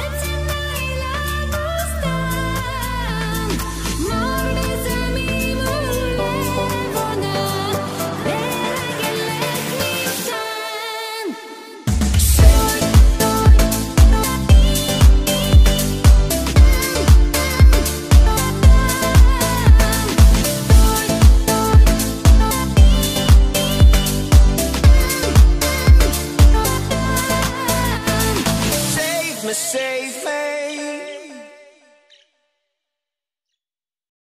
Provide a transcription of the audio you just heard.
Let's To save me.